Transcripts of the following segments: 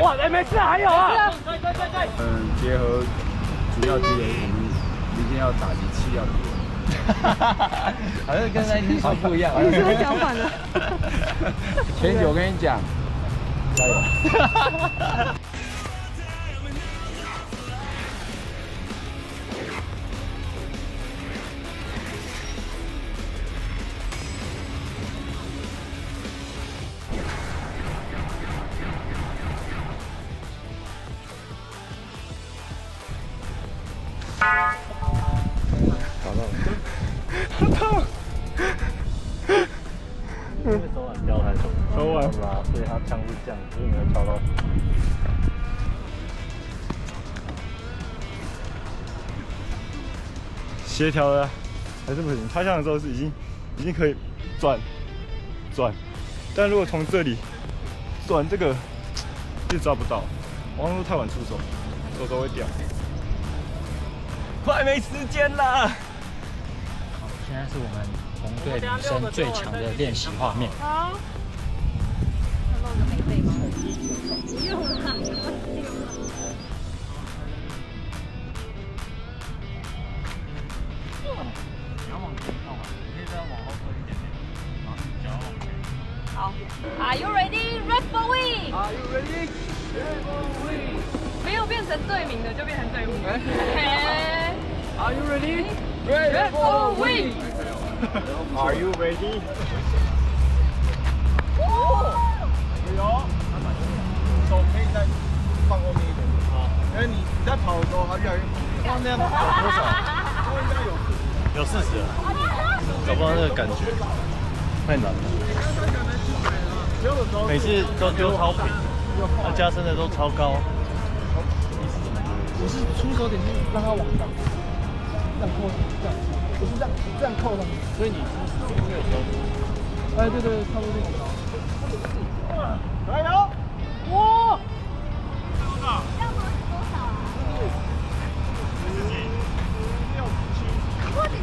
哇，哎，没事，还有啊。对对对对嗯，结合主要敌人，我们明天要打击次要敌人。好像跟那天说不一样。你是不是讲反了？前九，我跟你讲，加油！因为手腕标太重，手腕拉，所以他枪是这样，所以没有敲到。协调的还是不行，他枪的时候是已经已经可以转转，但如果从这里转这个 就抓不到，往往太晚出手，手都会掉。快没时间了。好，现在是我们红队女生最强的练习画面。好。要弄个美背吗？不用了。你要往前靠嘛，你可以再往后退一点点，然后你脚往前。好，Are you ready? Red for win. Are you ready? 没有变成队名的就变成队伍。嘿 Are you ready? Red for win. Are you ready？哎呦，手可以再放后面一点。啊，因为你你在跑的时候，它越来越放那样有多少？应该有有四十。了，找不到那个感觉，太难了。每次都丢超平，那加深的都超高。我是出手点是让它往上，这样扣，这样，不是这样这样扣上去。所以你是不是有时候哎，对对，差不多这么高。加油！哇！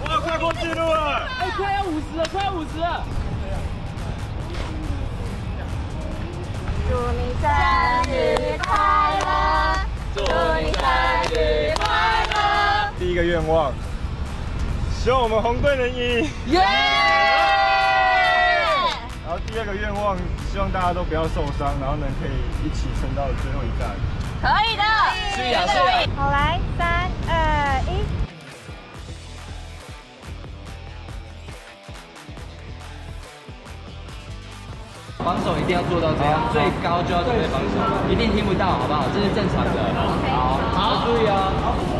哇，快过记录了！哎，快要五十了，快要五十了。祝你生日快乐！祝你生日快乐！第一个愿望，希望我们红队能赢。耶！然后第二个愿望，希望大家都不要受伤，然后能可以一起撑到最后一站。可以的，是呀是呀。好，来，三二一。防守一定要做到这样，最高就要准备防守，一定听不到，好不好？这是正常的。好，好，注意哦。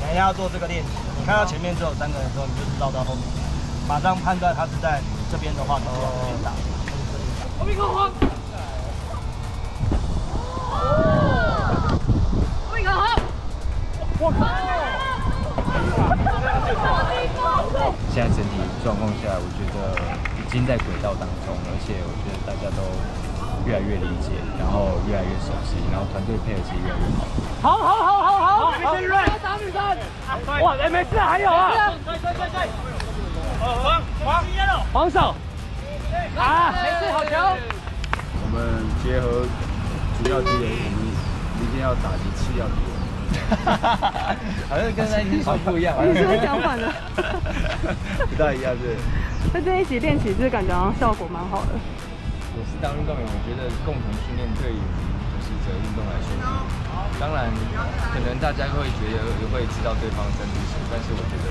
等一下要做这个练习，你看到前面只有三个人的时候，你就知道到后面，马上判断他是在这边的话，就往这边打。后面看好。我靠！现在整体状况下来，我觉得已经在轨道当中，而且我觉得大家都越来越理解，然后越来越熟悉，然后团队配合其实越来越好。好好好好好，哎，没事，还有啊。对对对对。黄黄黄手。啊，没事，好球。我们结合主要敌人，我们明天要打击次要敌人。好像跟那天说不一样。你是不是讲反了？不大一样是。那这一起练习，是感觉好像效果蛮好的。我是当运动员，我觉得共同训练对当然可能大家会觉得会知道对方真实性，但是我觉得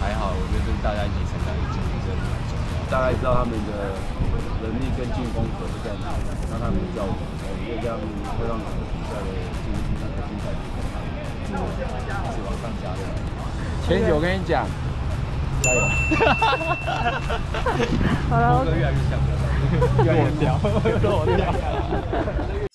还好，我觉得大家一起成长，一起竞争很重要。大概知道他们的能力跟进攻可是在哪，让他们照顾，我觉得这样会让整个比赛的竞技那个精彩度更大，一直往上加的。前九，我跟你讲，加油！好了，越来越像，越来越屌，越来越屌。